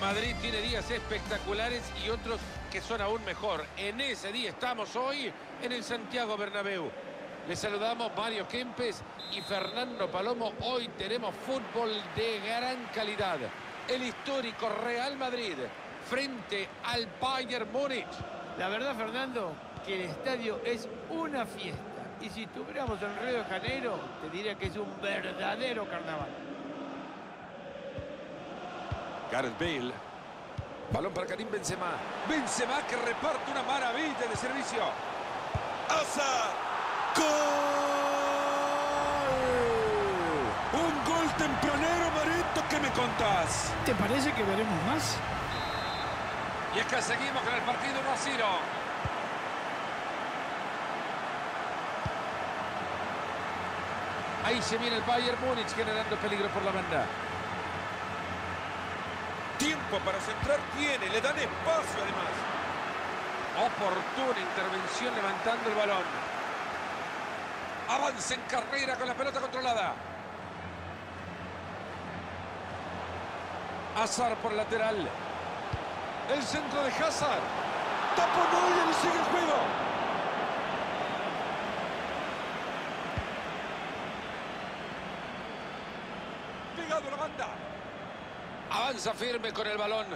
Madrid tiene días espectaculares y otros que son aún mejor. En ese día estamos hoy en el Santiago Bernabéu. Les saludamos Mario Kempes y Fernando Palomo. Hoy tenemos fútbol de gran calidad. El histórico Real Madrid frente al Bayern Múnich. La verdad, Fernando, que el estadio es una fiesta. Y si estuviéramos en Río de Janeiro, te diría que es un verdadero carnaval. Gareth Bale. Balón para Karim Benzema. Benzema que reparte una maravilla de servicio. ¡Asa! ¡Gol! Un gol tempranero, Marito, ¿qué me contás? ¿Te parece que veremos más? Y es que seguimos con el partido 1 a 0. Ahí se viene el Bayern Múnich generando peligro por la banda. Tiempo para centrar tiene, le dan espacio además. Oportuna intervención levantando el balón. Avanza en carrera con la pelota controlada. Hazard por lateral. El centro de Hazard. Tapo Neuer y sigue el juego. Pegado la banda. Avanza firme con el balón.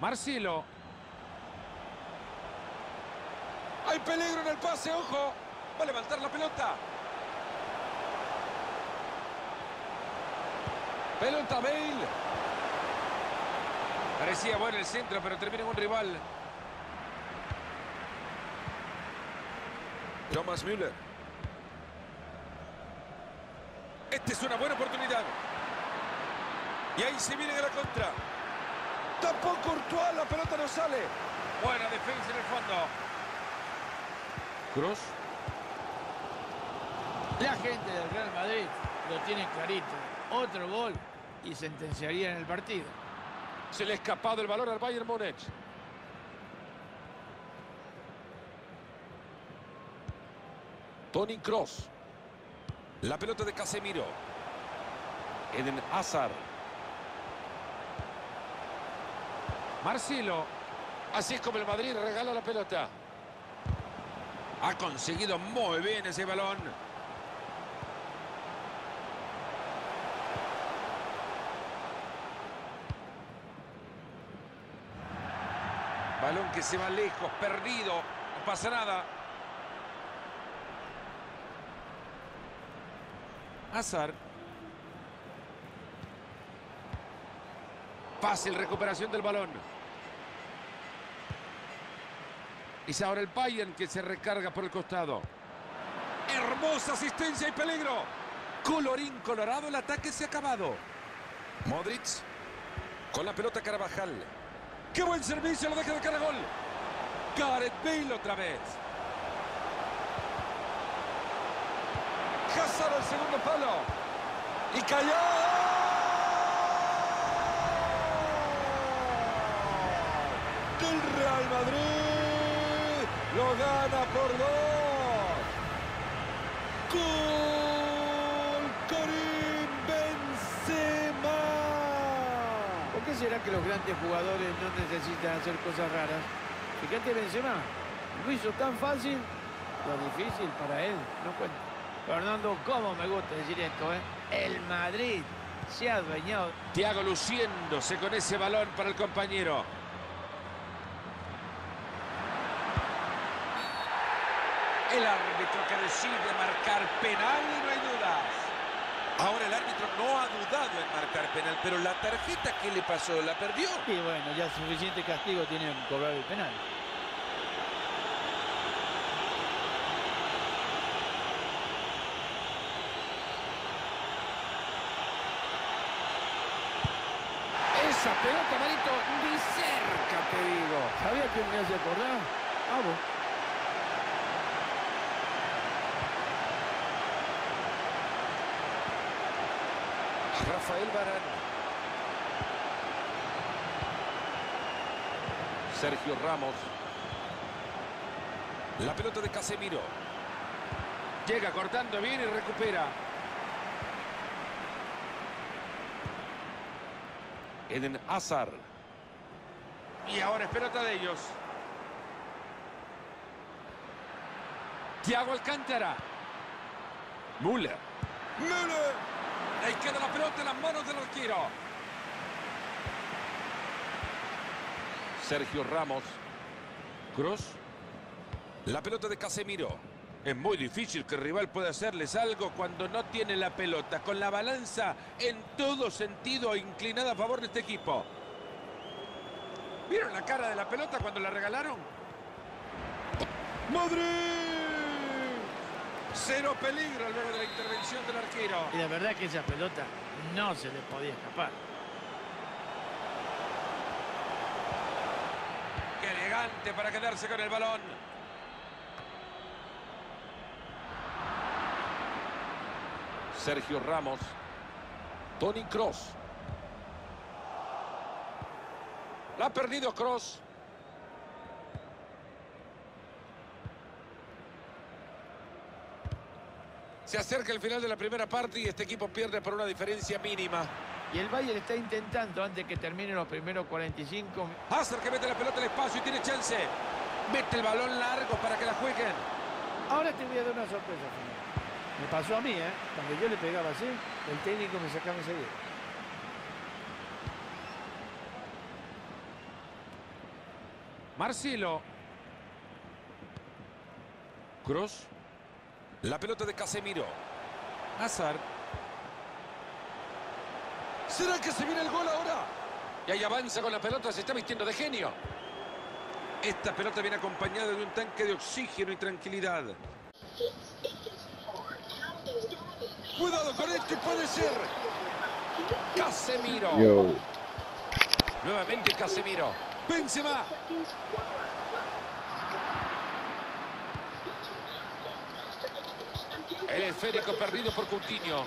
Marcelo. Hay peligro en el pase, ojo. Va a levantar la pelota. Pelota Bale. Parecía bueno el centro, pero termina en un rival. Thomas Müller. Esta es una buena oportunidad. Y ahí se viene a la contra. Tapó Courtois, la pelota no sale. Buena defensa en el fondo. Cruz. La gente del Real Madrid lo tiene clarito. Otro gol y sentenciaría en el partido. Se le ha escapado el valor al Bayern Múnich. Tony Cross. La pelota de Casemiro. Eden Hazard. Marcelo. Así es como el Madrid regala la pelota. Ha conseguido muy bien ese balón. Balón que se va lejos, perdido. No pasa nada. Hazard. Fácil recuperación del balón. Es ahora el Bayern que se recarga por el costado. Hermosa asistencia y peligro. Colorín colorado, el ataque se ha acabado. Modric. Con la pelota Carvajal. ¡Qué buen servicio! Lo deja de cara gol. Gareth Bale otra vez. Hazard al segundo palo. Y cayó. Del Real Madrid. Lo gana por dos. Gol Karim Benzema. ¿Por qué será que los grandes jugadores no necesitan hacer cosas raras? Fíjate Benzema, lo hizo tan fácil, lo difícil para él, no cuenta. Fernando, cómo me gusta decir esto, ¿eh? El Madrid se ha adueñado. Thiago luciéndose con ese balón para el compañero. El árbitro que decide marcar penal y no hay dudas. Ahora el árbitro no ha dudado en marcar penal, pero la tarjeta que le pasó la perdió. Y bueno, ya suficiente castigo tiene que cobrar el penal. Esa pelota, Marito, ni cerca, te digo. ¿Sabía quién me hace acordar? Ah, vos. Rafael Barán. Sergio Ramos. La pelota de Casemiro. Llega cortando bien y recupera. Eden Hazard. Y ahora es pelota de ellos. Thiago Alcántara. Müller. Müller. Ahí queda la pelota en las manos del arquero. Sergio Ramos. Cross. La pelota de Casemiro. Es muy difícil que el rival pueda hacerles algo cuando no tiene la pelota. Con la balanza en todo sentido inclinada a favor de este equipo. ¿Vieron la cara de la pelota cuando la regalaron? ¡Madrid! Cero peligro luego de la intervención del arquero. Y la verdad que esa pelota no se le podía escapar. Qué elegante para quedarse con el balón. Sergio Ramos. Tony Cross. La ha perdido Cross. Se acerca el final de la primera parte y este equipo pierde por una diferencia mínima. Y el Bayern está intentando, antes que terminen los primeros 45, Hazard que mete la pelota al espacio y tiene chance. Mete el balón largo para que la jueguen. Ahora te voy a dar una sorpresa. Me pasó a mí, ¿eh? Cuando yo le pegaba así, el técnico me sacaba enseguida. Marcelo. Cross. La pelota de Casemiro. Hazard. ¿Será que se viene el gol ahora? Y ahí avanza con la pelota, se está vistiendo de genio. Esta pelota viene acompañada de un tanque de oxígeno y tranquilidad. Cuidado con esto, puede ser. Casemiro. Yo. Nuevamente Casemiro. Benzema. El esférico perdido por Coutinho.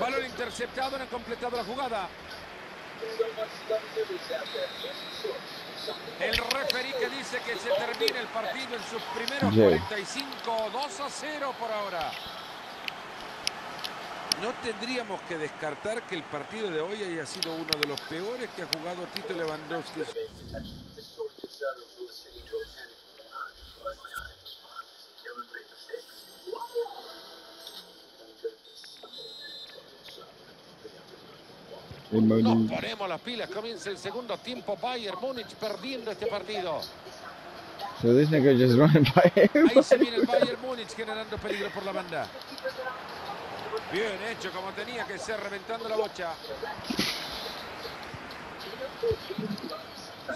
Balón interceptado, no ha completado la jugada. El referí que dice que se termina el partido en sus primeros Yeah. 45, 2 a 0 por ahora. No tendríamos que descartar que el partido de hoy haya sido uno de los peores que ha jugado Tito Lewandowski. Nos ponemos las pilas, comienza el segundo tiempo, Bayern Múnich perdiendo este partido. So this nigga just running by Ahí se everybody. viene el Bayern Múnich generando peligro por la banda. Bien hecho, como tenía que ser, reventando la bocha.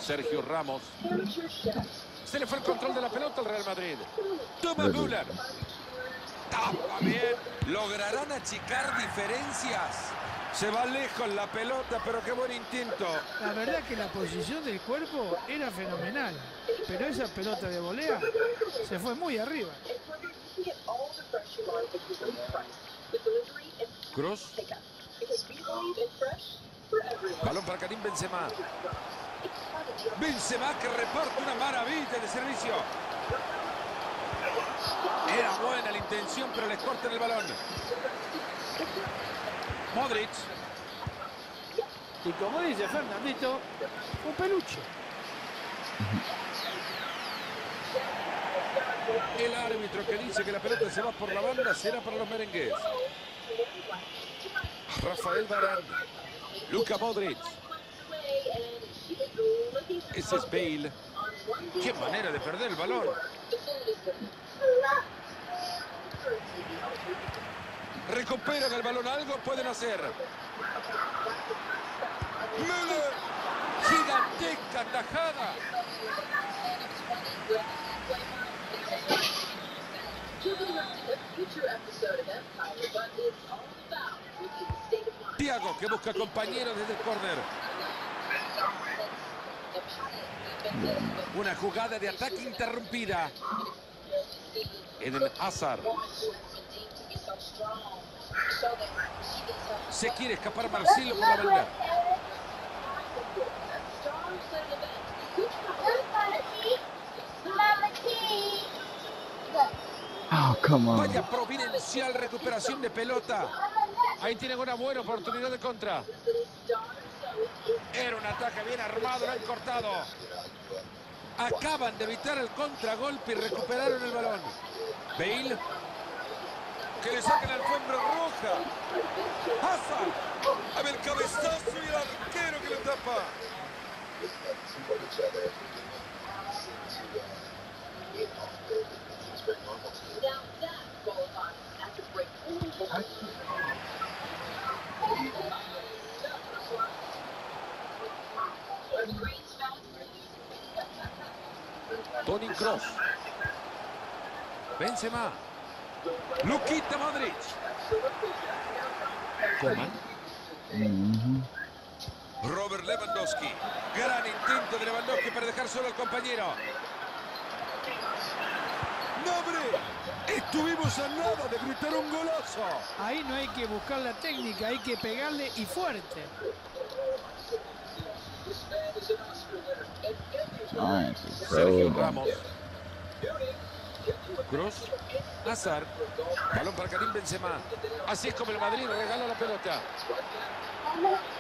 Sergio Ramos. Se le fue el control de la pelota al Real Madrid. Toma. Müller. Tapa bien. ¿Lograrán achicar diferencias? Se va lejos la pelota, pero qué buen intento. La verdad que la posición del cuerpo era fenomenal, pero esa pelota de volea se fue muy arriba. Cross. Balón para Karim Benzema. Benzema que reparte una maravilla de servicio. Era buena la intención, pero les cortan el balón. Modric. Y como dice Fernandito, un peluche. El árbitro que dice que la pelota se va por la banda será para los merengues. Rafael Barán. Luca Modric. Ese es Bale. Qué manera de perder el balón. Recuperan el balón, algo pueden hacer. Müller. Gigantesca tajada. Thiago que busca compañeros desde el córner. Una jugada de ataque interrumpida. Eden Hazard. Se quiere escapar Marcelo por la banda. Oh, come on. Vaya providencial recuperación de pelota. Ahí tienen una buena oportunidad de contra. Era un ataque bien armado, lo han cortado. Acaban de evitar el contragolpe y recuperaron el balón. Bale. Que le saca la alfombra roja. Hazard. A ver, cabezazo y el arquero que lo tapa. Toni Kroos. Benzema. Luquita Modric. Coman. Mhm. Robert Lewandowski. Gran intento de Lewandowski para dejar solo al compañero. ¡Nobre! Estuvimos a nada de gritar un golazo. Ahí no hay que buscar la técnica, hay que pegarle y fuerte. Nice. It's Sergio Ramos. Cruz. Hazard. Balón para Karim Benzema. Así es como el Madrid regala la pelota.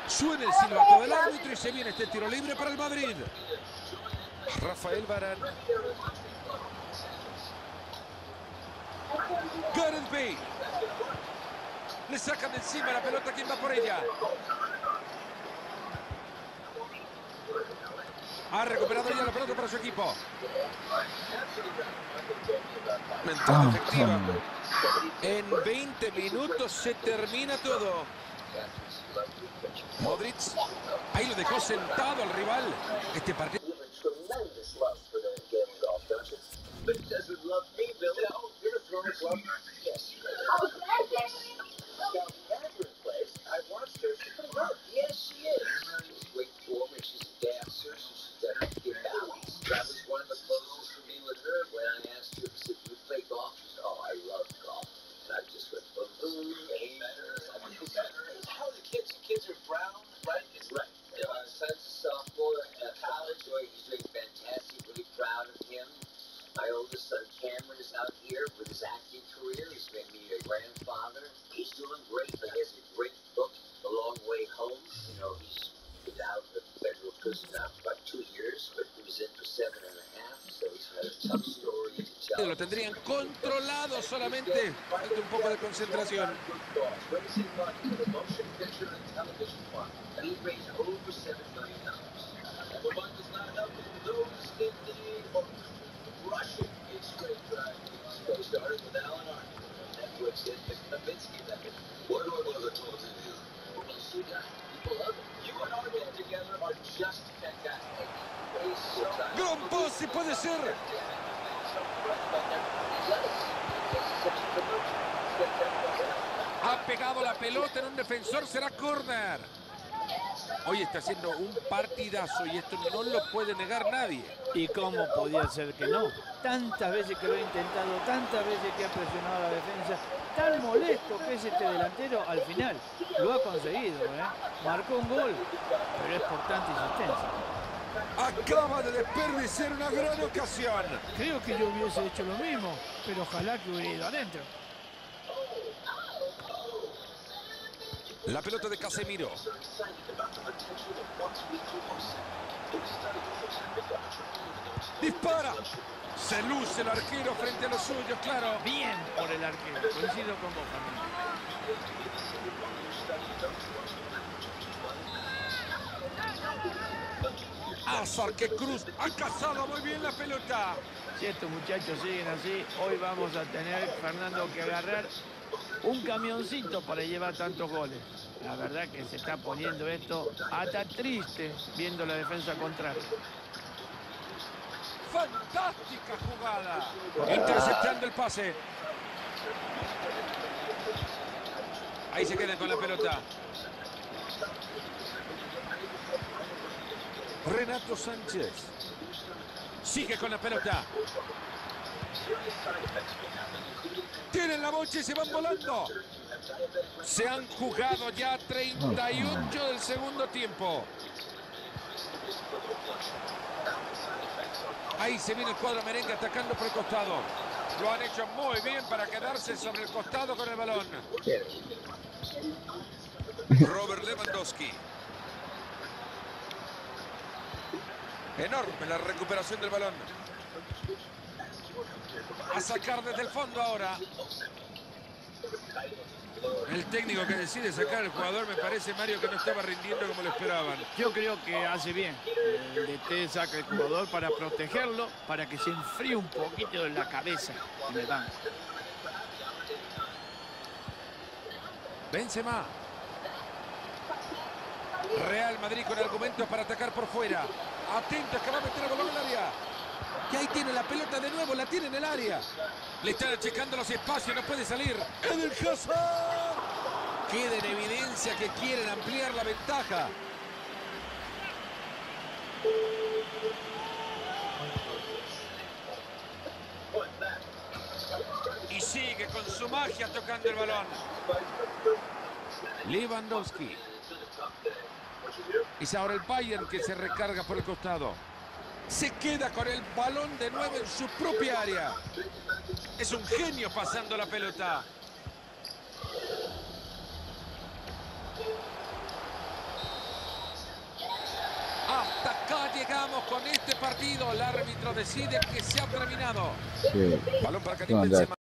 Suena el silbato del árbitro y se viene este tiro libre para el Madrid. Rafael Barán. Gareth Bale. Le sacan de encima la pelota. ¿Quién va por ella? Ha recuperado ya la pelota para su equipo. Efectiva. come on. En 20 minutos se termina todo. Modric. Ahí lo dejó sentado al rival. Este partido. Together are just fantastic. He's so Gran puede ser. Ha pegado la pelota en un defensor, será corner. Hoy está haciendo un partidazo y esto no lo puede negar nadie. ¿Y cómo podía ser que no? Tantas veces que lo ha intentado, tantas veces que ha presionado a la defensa, tan molesto que es este delantero, al final lo ha conseguido, ¿eh? Marcó un gol, pero es por tanta insistencia. Acaba de desperdiciar una gran ocasión. Creo que yo hubiese hecho lo mismo, pero ojalá que hubiera ido adentro. La pelota de Casemiro. Dispara. Se luce el arquero frente a los suyos, claro. Bien por el arquero, coincido con vos, Camilo. Azar que Cruz ha cazado muy bien la pelota. Si estos muchachos siguen así, hoy vamos a tener, Fernando, que agarrar un camioncito para llevar tantos goles. La verdad que se está poniendo esto hasta triste viendo la defensa contraria. Fantástica jugada. Interceptando el pase. Ahí se queda con la pelota. Renato Sánchez. Sigue con la pelota. Tienen la bocha y se van volando. Se han jugado ya 38 del segundo tiempo. Ahí se viene el cuadro merengue atacando por el costado. Lo han hecho muy bien para quedarse sobre el costado con el balón. Robert Lewandowski. Enorme la recuperación del balón. A sacar desde el fondo ahora. El técnico que decide sacar al jugador me parece, Mario, que no estaba rindiendo como lo esperaban. Yo creo que hace bien. El DT saca el jugador para protegerlo, para que se enfríe un poquito en la cabeza en el banco. Benzema. Real Madrid con argumentos para atacar por fuera. Atento, que va a meter el balón en área. Y ahí tiene la pelota de nuevo, la tiene en el área. Le están achicando los espacios, no puede salir. Eden Hazard. Queda en evidencia que quieren ampliar la ventaja. Y sigue con su magia tocando el balón. Lewandowski. Es ahora el Bayern que se recarga por el costado. Se queda con el balón de nuevo en su propia área. Es un genio pasando la pelota. Hasta acá llegamos con este partido. El árbitro decide que se ha terminado. Shit. Balón para Karim Benzema.